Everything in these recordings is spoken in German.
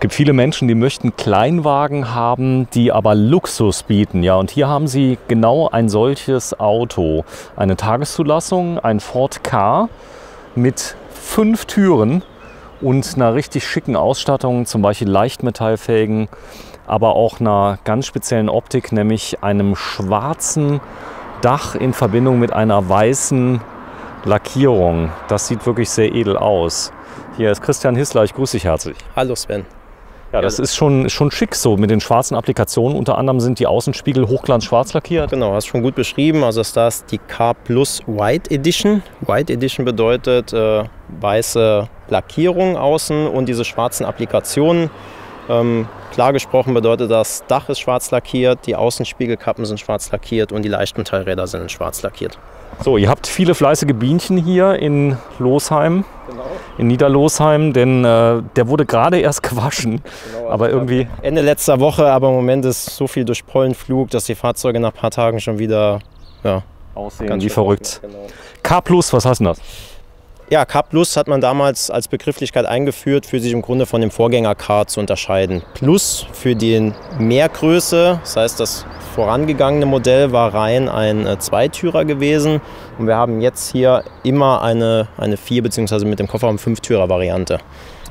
Es gibt viele Menschen, die möchten Kleinwagen haben, die aber Luxus bieten. Ja, und hier haben sie genau ein solches Auto. Eine Tageszulassung, ein Ford Ka mit fünf Türen und einer richtig schicken Ausstattung, zum Beispiel Leichtmetallfelgen, aber auch einer ganz speziellen Optik, nämlich einem schwarzen Dach in Verbindung mit einer weißen Lackierung. Das sieht wirklich sehr edel aus. Hier ist Christian Hissler, ich grüße dich herzlich. Hallo Sven. Ja, das ist schon, schon schick so mit den schwarzen Applikationen. Unter anderem sind die Außenspiegel hochglanz schwarz lackiert. Genau, hast schon gut beschrieben. Also ist die K Plus White Edition. White Edition bedeutet äh, weiße Lackierung außen und diese schwarzen Applikationen. Ähm, klar gesprochen bedeutet das, Dach ist schwarz lackiert, die Außenspiegelkappen sind schwarz lackiert und die Leichtmetallräder sind in schwarz lackiert. So, ihr habt viele fleißige Bienchen hier in Losheim, genau. In Niederlosheim, denn äh, der wurde gerade erst gewaschen. Genau, also aber irgendwie. Ende letzter Woche, aber im Moment ist so viel durch Pollenflug, dass die Fahrzeuge nach ein paar Tagen schon wieder ja, aussehen wie verrückt. Genau. K, was heißt denn das? Ja, K Plus hat man damals als Begrifflichkeit eingeführt, für sich im Grunde von dem Vorgänger K zu unterscheiden. Plus für die Mehrgröße, das heißt, das vorangegangene Modell war rein ein äh, Zweitürer gewesen und wir haben jetzt hier immer eine, eine Vier- bzw. mit dem Kofferraum Fünftürer-Variante.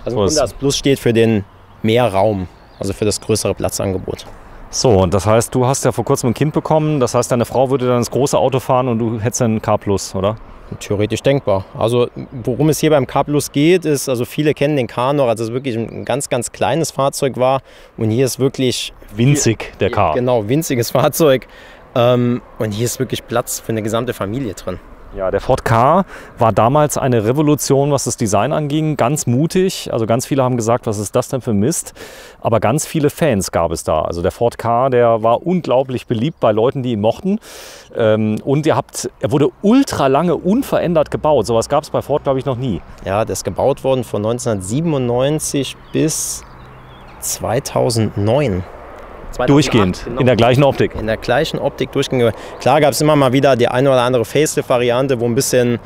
Also im das Plus steht für den Mehrraum, also für das größere Platzangebot. So, und das heißt, du hast ja vor kurzem ein Kind bekommen, das heißt, deine Frau würde dann das große Auto fahren und du hättest ein K Plus, oder? Theoretisch denkbar. Also worum es hier beim K Plus geht, ist, also viele kennen den K noch, als es wirklich ein ganz, ganz kleines Fahrzeug war. Und hier ist wirklich... Winzig, der K. Genau, winziges Fahrzeug. Ähm, und hier ist wirklich Platz für eine gesamte Familie drin. Ja, der Ford Ka war damals eine Revolution, was das Design anging. Ganz mutig. Also ganz viele haben gesagt, was ist das denn für Mist? Aber ganz viele Fans gab es da. Also der Ford Ka, der war unglaublich beliebt bei Leuten, die ihn mochten. Ähm, und ihr habt, er wurde ultra lange unverändert gebaut. Sowas gab es bei Ford, glaube ich, noch nie. Ja, der ist gebaut worden von 1997 bis 2009. Durchgehend, genau. in der gleichen Optik. In der gleichen Optik durchgehend. Klar gab es immer mal wieder die eine oder andere Facelift-Variante, wo ein bisschen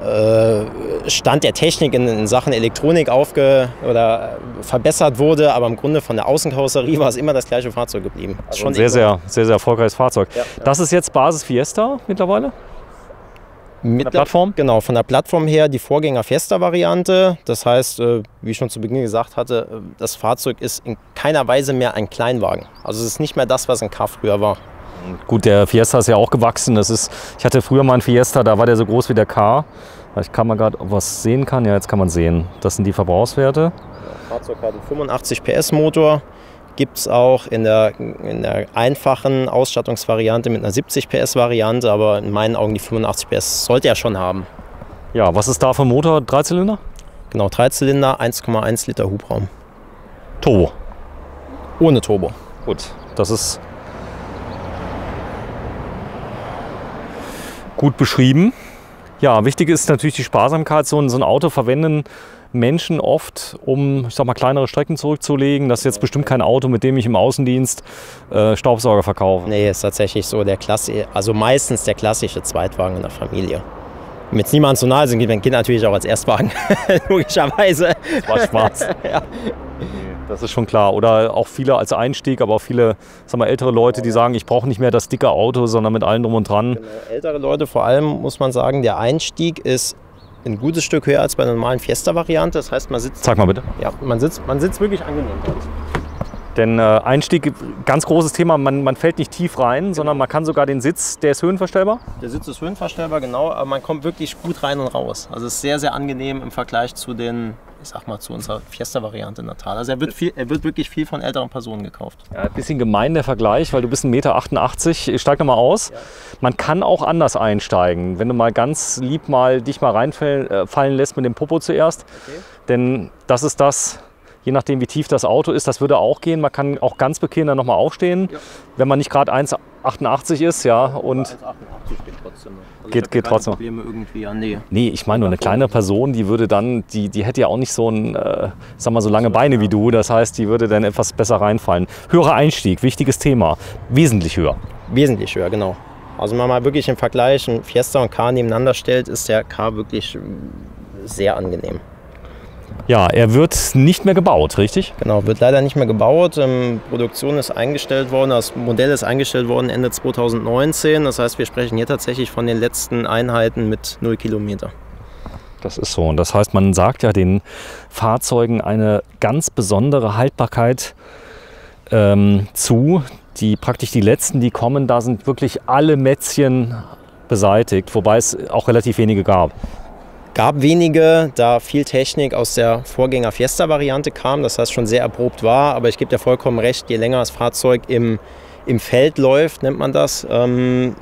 äh, Stand der Technik in, in, Sachen Elektronik aufge oder verbessert wurde, aber im Grunde von der Außenkarosserie war es immer das gleiche Fahrzeug geblieben. Also schon sehr, sehr, sehr, sehr erfolgreiches Fahrzeug. Ja. Das ist jetzt Basis Fiesta mittlerweile? Mit der Plattform? Genau, von der Plattform her die Vorgänger Fiesta-Variante. Das heißt, äh, wie ich schon zu Beginn gesagt hatte, äh, das Fahrzeug ist in keiner Weise mehr ein Kleinwagen. Also es ist nicht mehr das, was ein Car früher war. Gut, der Fiesta ist ja auch gewachsen. Das ist, ich hatte früher mal einen Fiesta, da war der so groß wie der Car. Ich kann mal gerade, ob was sehen kann. Ja, jetzt kann man sehen. Das sind die Verbrauchswerte. Das Fahrzeug hat einen 85 PS Motor, gibt es auch in der, in der einfachen Ausstattungsvariante mit einer 70 PS Variante, aber in meinen Augen die 85 PS sollte er schon haben. Ja, was ist da für ein Motor? Dreizylinder? Genau, Dreizylinder, 1,1 Liter Hubraum. Turbo? Ohne Turbo. Gut, das ist gut beschrieben. Ja, wichtig ist natürlich die Sparsamkeit. So ein, so ein Auto verwenden Menschen oft, um ich sag mal, kleinere Strecken zurückzulegen. Das ist jetzt bestimmt kein Auto, mit dem ich im Außendienst äh, Staubsauger verkaufe. Nee, ist tatsächlich so der Klasse, also meistens der klassische Zweitwagen in der Familie. Wenn jetzt niemand zu nahe sind, geht mein Kind natürlich auch als Erstwagen, logischerweise. Das war Spaß. ja. Das ist schon klar. Oder auch viele als Einstieg, aber auch viele sag mal, ältere Leute, die sagen, ich brauche nicht mehr das dicke Auto, sondern mit allem drum und dran. Genau. Ältere Leute vor allem, muss man sagen, der Einstieg ist ein gutes Stück höher als bei der normalen Fiesta-Variante. Das heißt, man sitzt. Zeig mal bitte. Ja, man sitzt, man sitzt wirklich angenehm dort. Denn äh, Einstieg, ganz großes Thema, man, man fällt nicht tief rein, genau. sondern man kann sogar den Sitz, der ist höhenverstellbar? Der Sitz ist höhenverstellbar, genau, aber man kommt wirklich gut rein und raus. Also es ist sehr, sehr angenehm im Vergleich zu den, ich sag mal, zu unserer Fiesta-Variante Natal. Also er wird, viel, er wird wirklich viel von älteren Personen gekauft. Ja, ein bisschen gemein der Vergleich, weil du bist 1,88 Meter. Ich steig nochmal aus. Ja. Man kann auch anders einsteigen, wenn du mal ganz lieb mal dich mal reinfallen äh, lässt mit dem Popo zuerst. Okay. Denn das ist das, je nachdem wie tief das Auto ist, das würde auch gehen. Man kann auch ganz bequem dann nochmal aufstehen, ja. wenn man nicht gerade 1,88 ist. Ja, und 1,88 geht trotzdem. Also geht, geht trotzdem. Probleme irgendwie an nee. Nee, ich meine nur eine kleine Person, die würde dann, die, die hätte ja auch nicht so ein, äh, sag mal, so lange Beine wie du. Das heißt, die würde dann etwas besser reinfallen. Höherer Einstieg, wichtiges Thema. Wesentlich höher. Wesentlich höher, genau. Also wenn man mal wirklich im Vergleich ein Fiesta und K nebeneinander stellt, ist der K wirklich sehr angenehm. Ja, er wird nicht mehr gebaut, richtig? Genau, wird leider nicht mehr gebaut. Ähm, Produktion ist eingestellt worden, das Modell ist eingestellt worden Ende 2019. Das heißt, wir sprechen hier tatsächlich von den letzten Einheiten mit 0 Kilometer. Das ist so. Und das heißt, man sagt ja den Fahrzeugen eine ganz besondere Haltbarkeit ähm, zu. Die praktisch die letzten, die kommen, da sind wirklich alle Mätzchen beseitigt, wobei es auch relativ wenige gab. Gab wenige, da viel Technik aus der Vorgänger Fiesta-Variante kam, das heißt schon sehr erprobt war, aber ich gebe dir vollkommen recht, je länger das Fahrzeug im, im Feld läuft, nennt man das, ähm,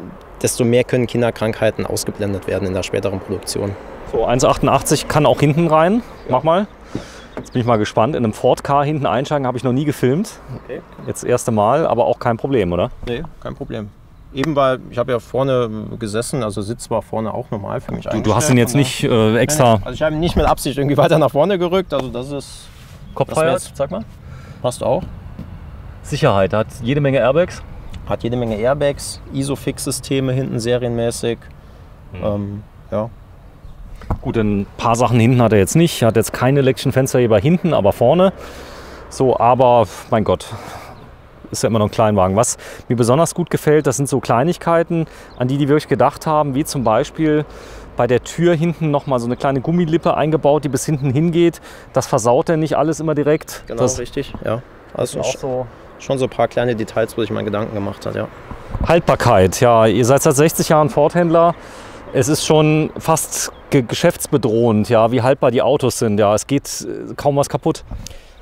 desto mehr können Kinderkrankheiten ausgeblendet werden in der späteren Produktion. So, 1,88 kann auch hinten rein. Mach mal. Jetzt bin ich mal gespannt. In einem Ford Car hinten einsteigen habe ich noch nie gefilmt. Okay. Jetzt das erste Mal, aber auch kein Problem, oder? Nee, kein Problem. Eben weil ich habe ja vorne gesessen, also Sitz war vorne auch normal für mich Du, du hast ihn jetzt nicht äh, extra. Also ich habe ihn nicht mit Absicht irgendwie weiter nach vorne gerückt. Also das ist wär's. sag mal. passt auch. Sicherheit, hat jede Menge Airbags. Hat jede Menge Airbags, Isofix-Systeme hinten serienmäßig. Ähm, ja. Gut, ein paar Sachen hinten hat er jetzt nicht. Er hat jetzt keine elektrischen Fensterheber hinten, aber vorne. So, aber mein Gott, ist ja immer noch ein Kleinwagen. Was mir besonders gut gefällt, das sind so Kleinigkeiten, an die die wirklich gedacht haben, wie zum Beispiel bei der Tür hinten nochmal so eine kleine Gummilippe eingebaut, die bis hinten hingeht. Das versaut er nicht alles immer direkt. Genau, das richtig. Ja. Also ist auch so schon so ein paar kleine Details, wo ich mir Gedanken gemacht habe. Ja. Haltbarkeit, ja, ihr seid seit 60 Jahren Ford-Händler. Es ist schon fast ge geschäftsbedrohend, ja, wie haltbar die Autos sind. Ja, es geht äh, kaum was kaputt.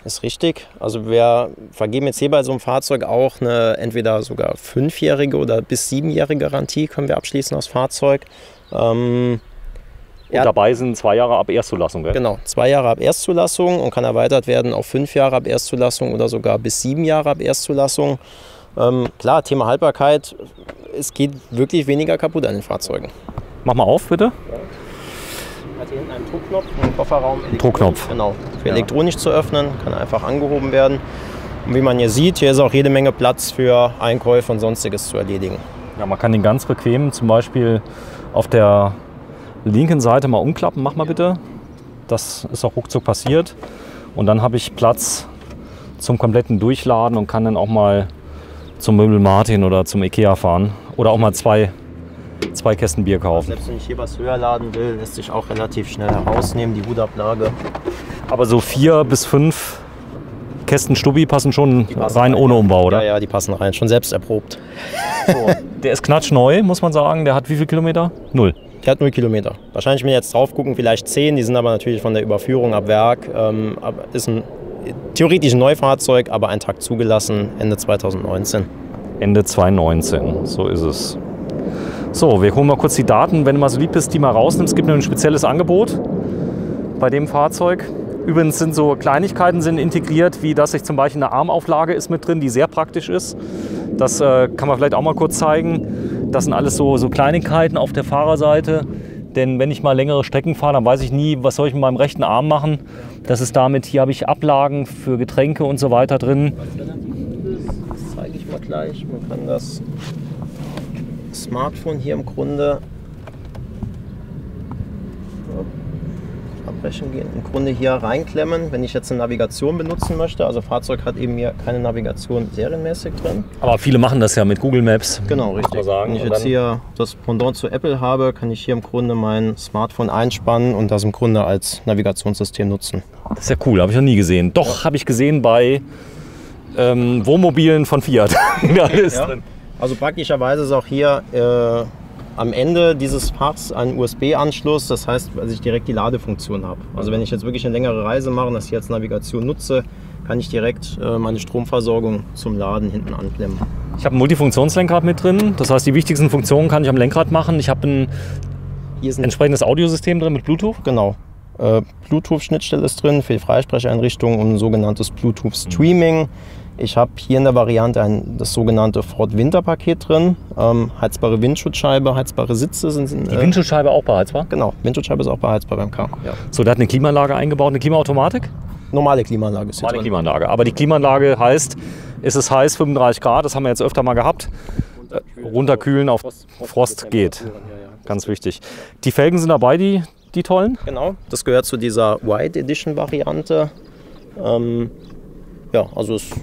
Ist richtig. Also wir vergeben jetzt hier bei so einem Fahrzeug auch eine entweder sogar fünfjährige oder bis siebenjährige Garantie können wir abschließen aufs Fahrzeug. Ähm, Und dabei sind zwei Jahre ab Erstzulassung. Gell? genau, zwei Jahre ab Erstzulassung und kann erweitert werden auf fünf Jahre ab Erstzulassung oder sogar bis sieben Jahre ab Erstzulassung. Ähm, klar, Thema Haltbarkeit, es geht wirklich weniger kaputt an den Fahrzeugen. Mach mal auf, bitte. Hat hier hinten einen Druckknopf im Kofferraum. Druckknopf. Genau, für Ja. elektronisch zu öffnen, kann einfach angehoben werden. Und wie man hier sieht, hier ist auch jede Menge Platz für Einkäufe und sonstiges zu erledigen. Ja, man kann den ganz bequem zum Beispiel auf der linken Seite mal umklappen. Mach mal bitte. Das ist auch ruckzuck passiert. Und dann habe ich Platz zum kompletten Durchladen und kann dann auch mal zum Möbel Martin oder zum Ikea fahren. Oder auch mal zwei, zwei Kästen Bier kaufen. Selbst wenn ich hier was höher laden will, lässt sich auch relativ schnell herausnehmen, die Hudablage. Aber so vier bis fünf Kästen Stubbi passen schon passen rein rein, ohne Umbau, oder? Ja, ja, die passen rein, schon selbst erprobt. So. Der ist knatschneu, muss man sagen. Der hat wie viele Kilometer? Null. Der hat 0 Kilometer. Wahrscheinlich, wenn wir jetzt drauf gucken, vielleicht 10. Die sind aber natürlich von der Überführung ab Werk. Ähm, ist ein theoretisch ein Neufahrzeug, aber ein Tag zugelassen, Ende 2019. Ende 2019, so ist es. So, wir holen mal kurz die Daten, wenn du mal so lieb bist, die mal rausnimmst. Es gibt ein spezielles Angebot bei dem Fahrzeug. Übrigens sind so Kleinigkeiten sind integriert, wie dass sich zum Beispiel eine Armauflage ist mit drin, die sehr praktisch ist. Das äh, kann man vielleicht auch mal kurz zeigen. Das sind alles so, so Kleinigkeiten auf der Fahrerseite. Denn wenn ich mal längere Strecken fahre, dann weiß ich nie, was soll ich mit meinem rechten Arm machen. Das ist damit, hier habe ich Ablagen für Getränke und so weiter drin. Das zeige ich mal gleich. Man kann das Smartphone hier im Grunde abbrechen gehen. Im Grunde hier reinklemmen, wenn ich jetzt eine Navigation benutzen möchte. Also Fahrzeug hat eben hier keine Navigation serienmäßig drin. Aber viele machen das ja mit Google Maps. Genau, richtig. sagen. Wenn ich jetzt hier das Pendant zu Apple habe, kann ich hier im Grunde mein Smartphone einspannen und das im Grunde als Navigationssystem nutzen. Das ist ja cool, habe ich noch nie gesehen. Doch, habe ich gesehen bei ähm, Wohnmobilen von Fiat. da ist Ja. drin. Also praktischerweise ist auch hier äh, am Ende dieses Fachs ein USB-Anschluss, das heißt, dass ich direkt die Ladefunktion habe. Also wenn ich jetzt wirklich eine längere Reise mache und das hier als Navigation nutze, kann ich direkt äh, meine Stromversorgung zum Laden hinten anklemmen. Ich habe ein Multifunktionslenkrad mit drin. Das heißt, die wichtigsten Funktionen kann ich am Lenkrad machen. Ich habe ein ein entsprechendes Audiosystem drin mit Bluetooth. Genau. Äh, Bluetooth-Schnittstelle ist drin für die Freisprecheinrichtung und ein sogenanntes Bluetooth-Streaming. Ich habe hier in der Variante ein, das sogenannte Ford Winter-Paket drin. Ähm, heizbare Windschutzscheibe, heizbare Sitze sind. Die Äh, Windschutzscheibe auch beheizbar. genau, Windschutzscheibe ist auch beheizbar beim K. Ja. So, der hat eine Klimaanlage eingebaut, eine Klimaautomatik. Normale Klimaanlage ist hier Normale. Klimaanlage. Aber die Klimaanlage heißt, ist es heiß, 35 Grad, das haben wir jetzt öfter mal gehabt. Äh, runterkühlen auf Frost geht. Ganz wichtig. Die Felgen sind dabei, die die tollen? Genau, das gehört zu dieser White Edition Variante. Ähm, ja, also ist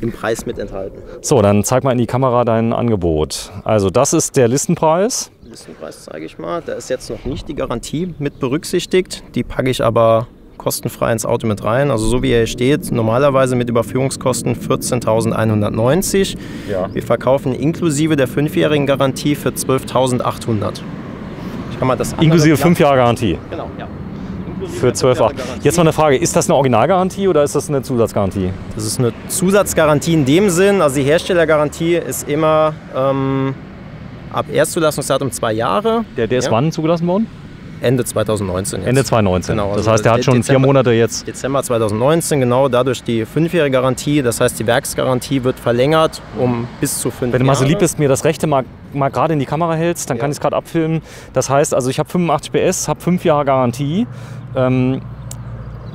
im Preis mit enthalten. So, dann zeig mal in die Kamera dein Angebot. Also das ist der Listenpreis. Listenpreis zeige ich mal. Da ist jetzt noch nicht die Garantie mit berücksichtigt. Die packe ich aber kostenfrei ins Auto mit rein. Also so wie er hier steht, normalerweise mit Überführungskosten 14.190. Ja. Wir verkaufen inklusive der fünfjährigen Garantie für 12.800. Ich kann mal das Inklusive 5 Jahre Garantie Genau, ja. Für der 12 fünf Jahre Jahre. Garantie. Jetzt mal eine Frage, ist das eine Originalgarantie oder ist das eine Zusatzgarantie? Das ist eine Zusatzgarantie in dem Sinn, also die Herstellergarantie ist immer ähm, ab Erstzulassungsdatum zwei Jahre, Der, der ist Ja. wann zugelassen worden? Ende 2019. Jetzt. Ende 2019. Genau, das also heißt, der hat schon vier Dezember- Monate jetzt. Dezember 2019, genau dadurch die fünfjährige Garantie. Das heißt, die Werksgarantie wird verlängert um bis zu fünf Wenn du mal so Jahre. lieb bist, mir das rechte mal, mal gerade in die Kamera hältst, dann Ja. kann ich es gerade abfilmen. Das heißt, also ich habe 85 PS, habe fünf Jahre Garantie. Ähm,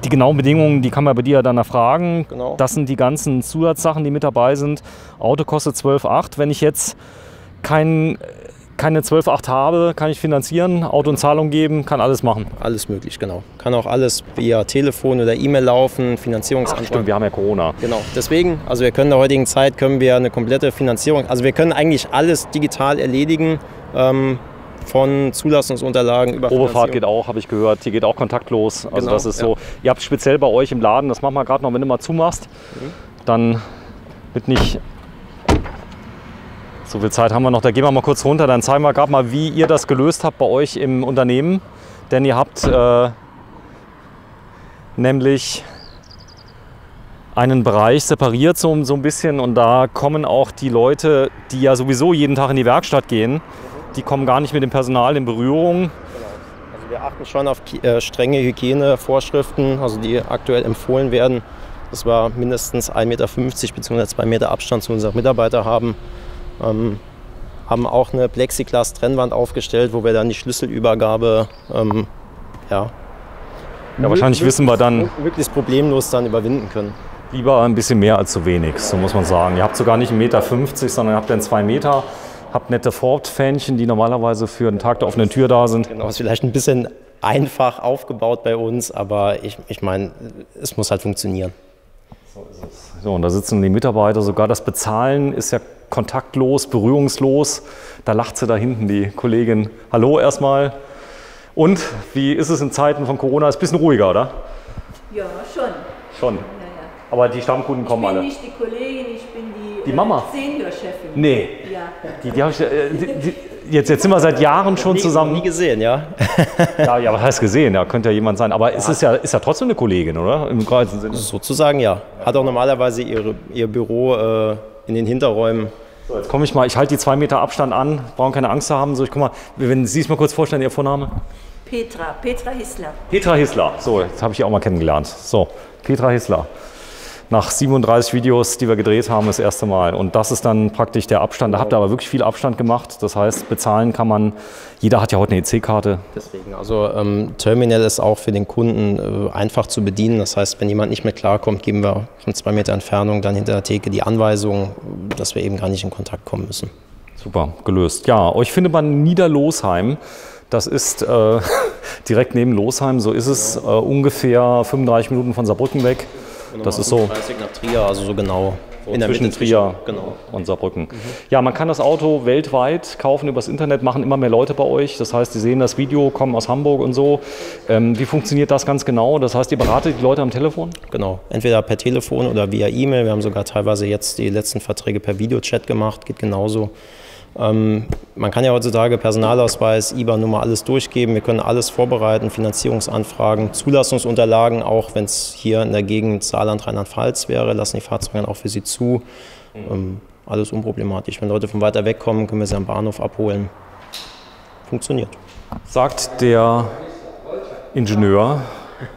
die genauen Bedingungen, die kann man bei dir dann erfragen. Genau. Das sind die ganzen Zusatzsachen, die mit dabei sind. Auto kostet 12,8. Wenn ich jetzt kein, keine 12,8 habe, kann ich finanzieren, Auto in Zahlung geben, kann alles machen. Alles möglich, genau. Kann auch alles via Telefon oder E-Mail laufen, Finanzierungsantrag. Stimmt, wir haben ja Corona. Genau, deswegen, also wir können in der heutigen Zeit, können wir eine komplette Finanzierung, also wir können eigentlich alles digital erledigen, ähm, von Zulassungsunterlagen über Probefahrt Finanzierung. geht auch, habe ich gehört. Hier geht auch kontaktlos. Also Genau, das ist ja. so. Ihr habt speziell bei euch im Laden, das machen wir gerade noch, wenn du mal zumachst, Mhm. dann wird nicht. So viel Zeit haben wir noch. Da gehen wir mal kurz runter. Dann zeigen wir gerade mal, wie ihr das gelöst habt bei euch im Unternehmen. Denn ihr habt äh, nämlich einen Bereich separiert so, so ein bisschen und da kommen auch die Leute, die ja sowieso jeden Tag in die Werkstatt gehen, die kommen gar nicht mit dem Personal in Berührung. Also wir achten schon auf äh, strenge Hygienevorschriften, also die aktuell empfohlen werden, dass wir mindestens 1,50 Meter bzw. 2 Meter Abstand zu unseren Mitarbeitern haben. Ähm, haben auch eine Plexiglas-Trennwand aufgestellt, wo wir dann die Schlüsselübergabe ähm, ja, Ja, wahrscheinlich wissen wir dann möglichst problemlos dann überwinden können. lieber ein bisschen mehr als zu wenig, so muss man sagen. Ihr habt sogar nicht 1,50 Meter, sondern ihr habt dann 2 Meter, habt nette Ford-Fähnchen, die normalerweise für den Tag der offenen Tür da sind. Genau, ist vielleicht ein bisschen einfach aufgebaut bei uns, aber ich, ich meine, es muss halt funktionieren. So, und da sitzen die Mitarbeiter, sogar das Bezahlen ist ja kontaktlos, berührungslos. Da lacht sie da hinten, die Kollegin. Hallo erstmal. Und wie ist es in Zeiten von Corona? Ist ein bisschen ruhiger, oder? Ja, schon. Schon. Ja, ja. Aber die Stammkunden Ich kommen bin alle. nicht die Kollegin, ich bin die, Die äh, Mama? Seniorchefin. Nee. Ja. Die, die hab ich, äh, die, die, jetzt, jetzt sind wir seit Jahren schon Nie zusammen. gesehen, ja. Ja, ja, was heißt gesehen? Ja, könnte ja jemand sein. Aber es ist ja, ist ja trotzdem eine Kollegin, oder? Im kreisen Sinne. Sozusagen ja. Hat auch normalerweise ihre, ihr Büro äh, in den Hinterräumen. So, jetzt komme ich mal, ich halte die zwei Meter Abstand an, brauchen keine Angst zu haben. So, ich guck mal, wenn Sie es mal kurz vorstellen, Ihr Vorname? Petra, Petra Hissler. Petra Hissler. So, jetzt habe ich die auch mal kennengelernt. So, Petra Hissler. Nach 37 Videos, die wir gedreht haben, das erste Mal. Und das ist dann praktisch der Abstand. Da habt ihr aber wirklich viel Abstand gemacht. Das heißt, bezahlen kann man, jeder hat ja heute eine EC-Karte. Deswegen, also ähm, Terminal ist auch für den Kunden äh, einfach zu bedienen. Das heißt, wenn jemand nicht mehr klarkommt, geben wir von zwei Meter Entfernung dann hinter der Theke die Anweisung, dass wir eben gar nicht in Kontakt kommen müssen. Super, gelöst. Ja, euch findet man Niederlosheim. Das ist äh, direkt neben Losheim, so ist es, äh, ungefähr 35 Minuten von Saarbrücken weg. Das ist so 30 nach Trier, also so genau. zwischen Trier Genau. und Saarbrücken. Ja, man kann das Auto weltweit kaufen übers Internet, machen immer mehr Leute bei euch. Das heißt, die sehen das Video, kommen aus Hamburg und so. Ähm, wie funktioniert das ganz genau? Das heißt, ihr beratet die Leute am Telefon? Genau, entweder per Telefon oder via E-Mail. Wir haben sogar teilweise jetzt die letzten Verträge per Videochat gemacht, geht genauso. Ähm, man kann ja heutzutage Personalausweis, IBAN-Nummer, alles durchgeben. Wir können alles vorbereiten, Finanzierungsanfragen, Zulassungsunterlagen, auch wenn es hier in der Gegend Saarland, Rheinland-Pfalz wäre, lassen die Fahrzeuge dann auch für Sie zu. Ähm, alles unproblematisch. Wenn Leute von weiter weg kommen, können wir sie am Bahnhof abholen. Funktioniert. Sagt der Ingenieur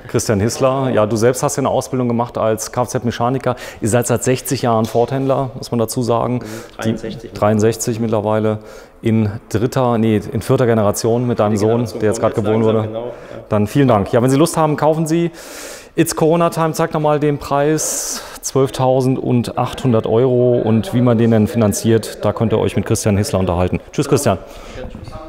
Christian Hissler. Ja, du selbst hast ja eine Ausbildung gemacht als Kfz-Mechaniker. Ihr seid seit 60 Jahren Ford-Händler, muss man dazu sagen. 63. Die, 63 mittlerweile. In dritter, nee, in vierter Generation mit deinem Sohn, der jetzt gerade geboren wurde. Genau, Dann vielen Dank. Ja, wenn Sie Lust haben, kaufen Sie. It's Corona Time, zeigt nochmal den Preis. 12.800 Euro und wie man den denn finanziert, da könnt ihr euch mit Christian Hissler unterhalten. Tschüss, Christian. ja.